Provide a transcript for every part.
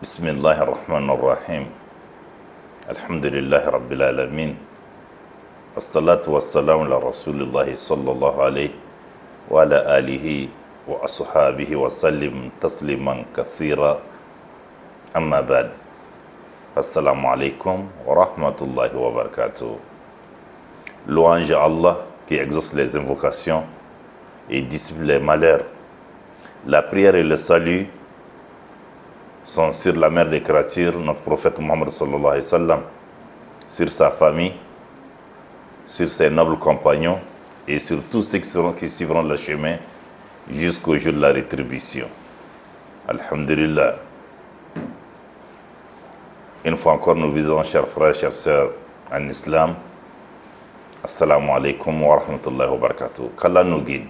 بسم الله الرحمن الرحيم. الحمد لله رب العالمين. الصلاة والسلام على رسول الله صلى الله عليه وعلى آله وأصحابه وسلم تسليما كثيرا. أما بعد السلام عليكم ورحمة الله وبركاته. Louange à Allah qui exauce les invocations et dissipe les malheurs. La prière et le salut sont sur la mère des créatures, notre prophète Mohammed sur sa famille, sur ses nobles compagnons et sur tous ceux qui suivront le chemin jusqu'au jour de la rétribution. Alhamdulillah. Une fois encore, nous visons, chers frères, chers sœurs en islam, Assalamu alaikum wa rahmatullahi wa barakatuh. Qu'Allah nous guide,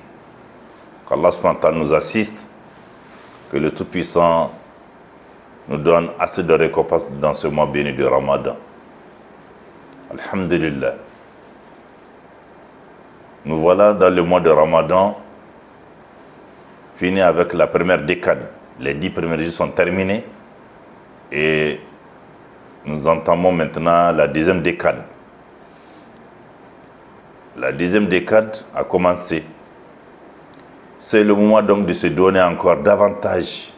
qu'Allah nous assiste, que le Tout-Puissant nous donne assez de récompenses dans ce mois béni de Ramadan. Alhamdulillah. Nous voilà dans le mois de Ramadan, fini avec la première décade. Les dix premiers jours sont terminés et nous entamons maintenant la deuxième décade. La deuxième décade a commencé. C'est le moment donc de se donner encore davantage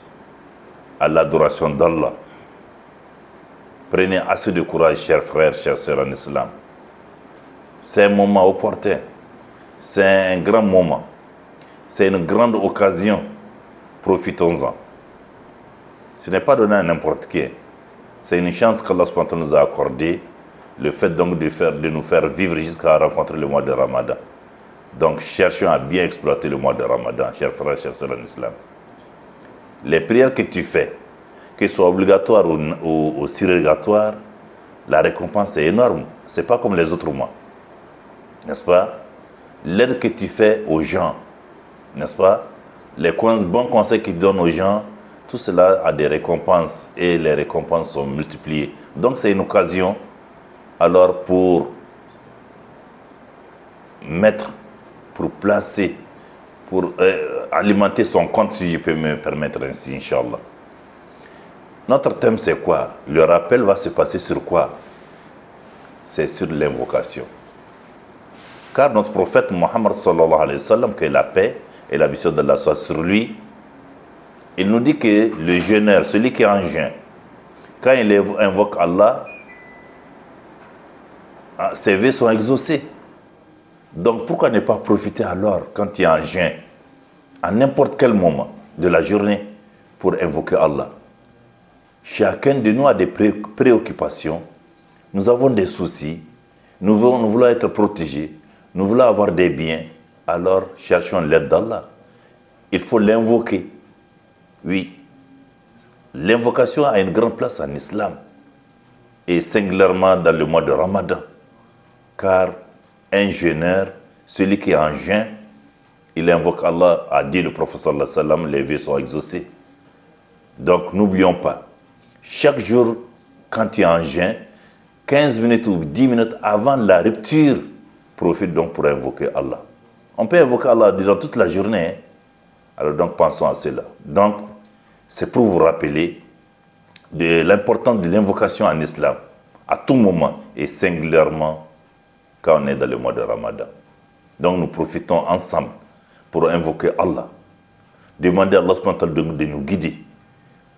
à l'adoration d'Allah. Prenez assez de courage, chers frères, chers sœurs en islam. C'est un moment opportun. C'est un grand moment. C'est une grande occasion. Profitons-en. Ce n'est pas donné à n'importe qui. C'est une chance qu'Allah nous a accordée. Le fait donc de, faire, de nous faire vivre jusqu'à rencontrer le mois de Ramadan. Donc cherchons à bien exploiter le mois de Ramadan, chers frères, chers sœurs en islam les prières que tu fais, qu'elles soient obligatoires ou, ou, surrogatoires, la récompense est énorme. Ce n'est pas comme les autres mois. N'est-ce pas? L'aide que tu fais aux gens, n'est-ce pas? Les bons conseils que tu donnes aux gens, tout cela a des récompenses et les récompenses sont multipliées. Donc c'est une occasion alors pour mettre, pour placer pour euh, alimenter son compte, si je peux me permettre ainsi, Inch'Allah. Notre thème, c'est quoi? Le rappel va se passer sur quoi? C'est sur l'invocation. Car notre prophète Mohammed, sallallahu alayhi wa sallam, que la paix et la mission d'Allah soit sur lui, il nous dit que le jeûneur, celui qui est en jeûne, quand il invoque Allah, ses vœux sont exaucés. Donc pourquoi ne pas profiter alors quand il a un jeûne, à n'importe quel moment de la journée, pour invoquer Allah. Chacun de nous a des préoccupations, nous avons des soucis, nous voulons, être protégés, nous voulons avoir des biens, alors cherchons l'aide d'Allah. Il faut l'invoquer. Oui, l'invocation a une grande place en islam, et singulièrement dans le mois de Ramadan, car un jeûneur, celui qui est en jeûne, il invoque Allah, a dit le prophète les vœux sont exaucés. Donc n'oublions pas, chaque jour, quand tu es en jeûne, 15 minutes ou 10 minutes avant la rupture, profite donc pour invoquer Allah. On peut invoquer Allah durant toute la journée. Hein. Alors donc pensons à cela. Donc, c'est pour vous rappeler de l'importance de l'invocation en islam, à tout moment et singulièrement quand on est dans le mois de Ramadan. Donc nous profitons ensemble pour invoquer Allah. Demander à Allah de nous guider.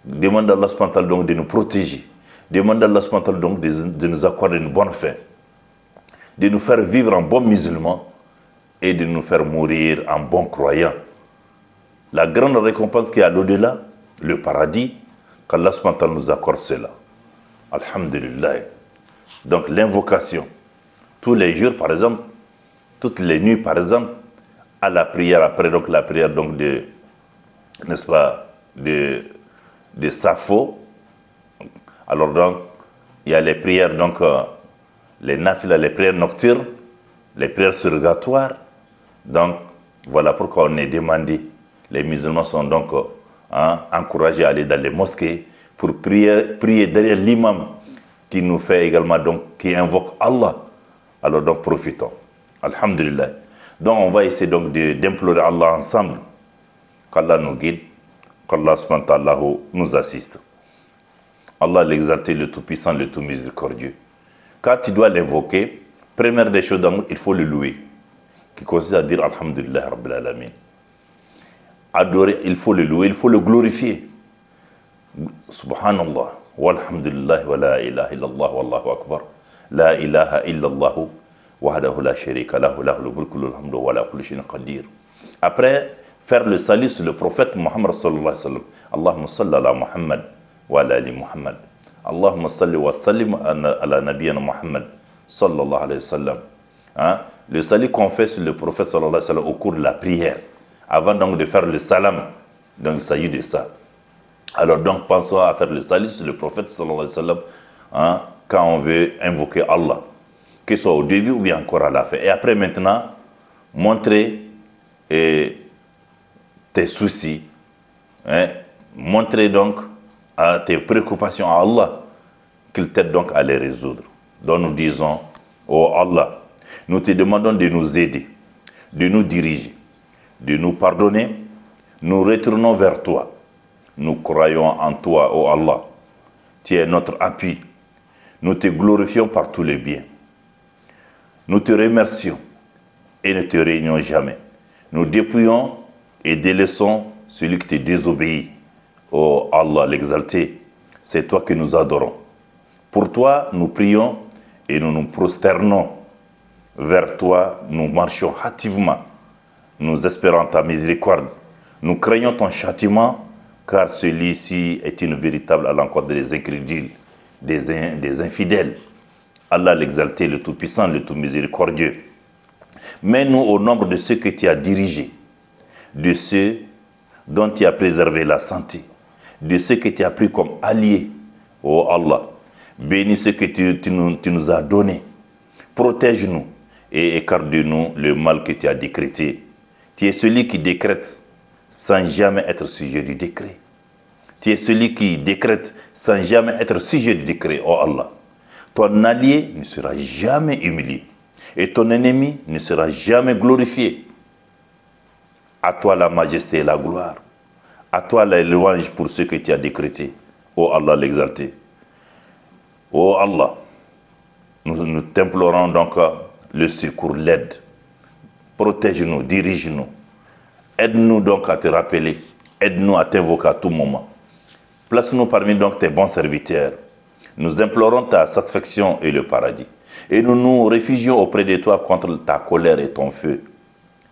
Demander à Allah donc de nous protéger. Demander à Allah donc de nous accorder une bonne fin. De nous faire vivre en bon musulman et de nous faire mourir en bon croyant. La grande récompense qui est à l'au-delà, le paradis, qu'Allah nous accorde cela. Alhamdulillah. Donc l'invocation tous les jours, par exemple, toutes les nuits, par exemple, à la prière, après donc la prière donc de, n'est-ce pas, de, de Safo. Alors donc, il y a les prières, donc, euh, les nafila, les prières nocturnes, les prières surrogatoires. Donc, voilà pourquoi on est demandé. Les musulmans sont donc euh, hein, encouragés à aller dans les mosquées pour prier, prier derrière l'imam qui nous fait également, donc, qui invoque Allah. Alors donc profitons. Alhamdulillah. Donc on va essayer donc d'implorer Allah ensemble. Qu'Allah nous guide, qu'Allah nous assiste. Allah l'exalté, le Tout-Puissant, le Tout Miséricordieux. Quand tu dois l'invoquer, première des choses, il faut le louer, qui consiste à dire Alhamdulillah Rabbil Alamin. Adorer, il faut le louer, il faut le glorifier. Subhanallah, walhamdulillah, wa la ilaha illallah, wallahu akbar. La ilaha illallah, Après, faire le salut sur le prophète Muhammad sallallahu alayhi wa sallam. Allahumma salli Muhammad wa Muhammad. Allahumma salli wa sallim Muhammad sallallahu alayhi. Hein? Le salut qu'on fait sur le prophète sallallahu alayhi wa sallam au cours de la prière, avant donc de faire le salam. Donc il s'agit de ça. Alors donc pensons à faire le salut sur le prophète sallallahu alayhi wa sallam hein, quand on veut invoquer Allah, que ce soit au début ou bien encore à la fin. Et après maintenant, montrer et tes soucis, hein, montrer donc tes préoccupations à Allah qu'il t'aide donc à les résoudre. Donc nous disons, oh Allah, nous te demandons de nous aider, de nous diriger, de nous pardonner. Nous retournons vers toi. Nous croyons en toi, oh Allah. Tu es notre appui. Nous te glorifions par tous les biens. Nous te remercions et ne te réunions jamais. Nous dépouillons et délaissons celui qui te désobéit. Oh Allah l'exalté, c'est toi que nous adorons. Pour toi, nous prions et nous nous prosternons. Vers toi, nous marchons hâtivement. Nous espérons ta miséricorde. Nous craignons ton châtiment, car celui-ci est une véritable à l'encontre des incrédules, des, des infidèles. Allah l'exalté, le Tout-Puissant, le Tout-Miséricordieux. Mets-nous au nombre de ceux que tu as dirigés de ceux dont tu as préservé la santé, de ceux que tu as pris comme alliés. Oh Allah, bénis ceux que tu, nous, as donnés. Protège-nous et écarte de nous le mal que tu as décrété. Tu es celui qui décrète sans jamais être sujet du décret. Tu es celui qui décrète sans jamais être sujet du décret, oh Allah. Ton allié ne sera jamais humilié et ton ennemi ne sera jamais glorifié. À toi la majesté et la gloire. À toi la louange pour ce que tu as décrété. Ô Allah l'exalté. Ô Allah, nous, nous t'implorons donc le secours, l'aide. Protège-nous, dirige-nous. Aide-nous donc à te rappeler. Aide-nous à t'invoquer à tout moment. Place-nous parmi donc tes bons serviteurs. Nous implorons ta satisfaction et le paradis. Et nous nous réfugions auprès de toi contre ta colère et ton feu.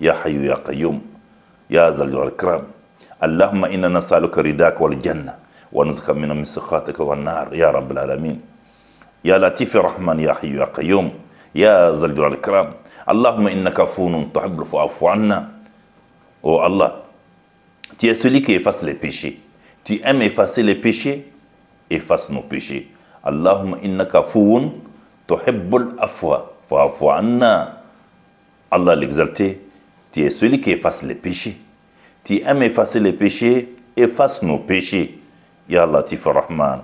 Ya Hayyu Ya Qayyum, Ya Zal Wal Kram. Allahumma inna nas'aluka ridak wal janna wa nuzka min miskhatika wan nar ya rabbal alamin. Ya Latif Rahman Ya Hayyu Ya Qayyum, Ya Zal Wal Kram. Allahumma innaka afuwun tuhibbul fa'fu. Oh Allah, tu es celui qui efface les péchés. Tu aimes effacer les péchés, efface nos péchés. Afwa fa'afu anna. Allah l'exalté, tu es celui qui efface les péchés. Tu aimes effacer les péchés, efface nos péchés. Ya Latif Rahman,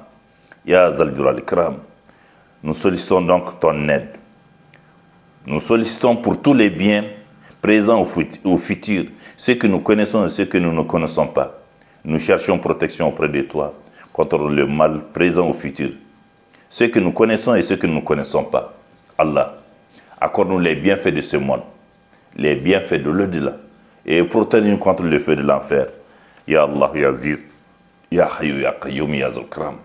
Ya Zaldur al-Ikram. Nous sollicitons donc ton aide. Nous sollicitons pour tous les biens présents ou futurs, ceux que nous connaissons et ceux que nous ne connaissons pas. Nous cherchons protection auprès de toi contre le mal présent ou futur Ceux que nous connaissons et ceux que nous ne connaissons pas. Allah, accorde-nous les bienfaits de ce monde les bienfaits de l'au-delà et protège-nous contre le feu de l'enfer. Ya Allah, Ya Aziz, Ya Hayyu, Ya Qayyum, Ya Zulkram.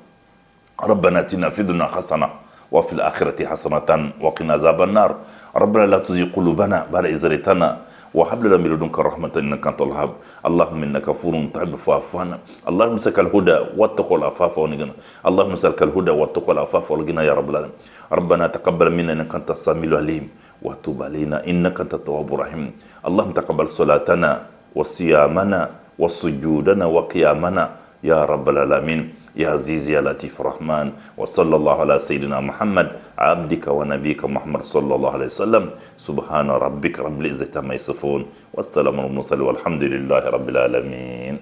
ربنا اتنا في الدنيا حسنه وفي الاخره حسنه وقنا عذاب النار ربنا لا تزغ قلوبنا بعد إذ هديتنا وهب لنا من لدنك رحمة إنك أنت الوهاب. اللهم إنك غفور تحب فاعف عنا اللهم نسألك الهدى والتقوى والعفاف والغنى. اللهم نسألك الهدى والتقوى والعفاف والغنى يا رب العالمين. ربنا تقبل منا إنك أنت السميع العليم. وتوب علينا إنك أنت التواب الرحيم. اللهم تقبل صلاتنا وصيامنا وسجودنا وقيامنا يا رب العالمين. يا عزيز يا لطيف الرحمن وصلى الله على سيدنا محمد عبدك ونبيك محمد صلى الله عليه وسلم. سبحان ربك رب العزة عما يصفون والسلام على المرسلين والحمد لله رب العالمين.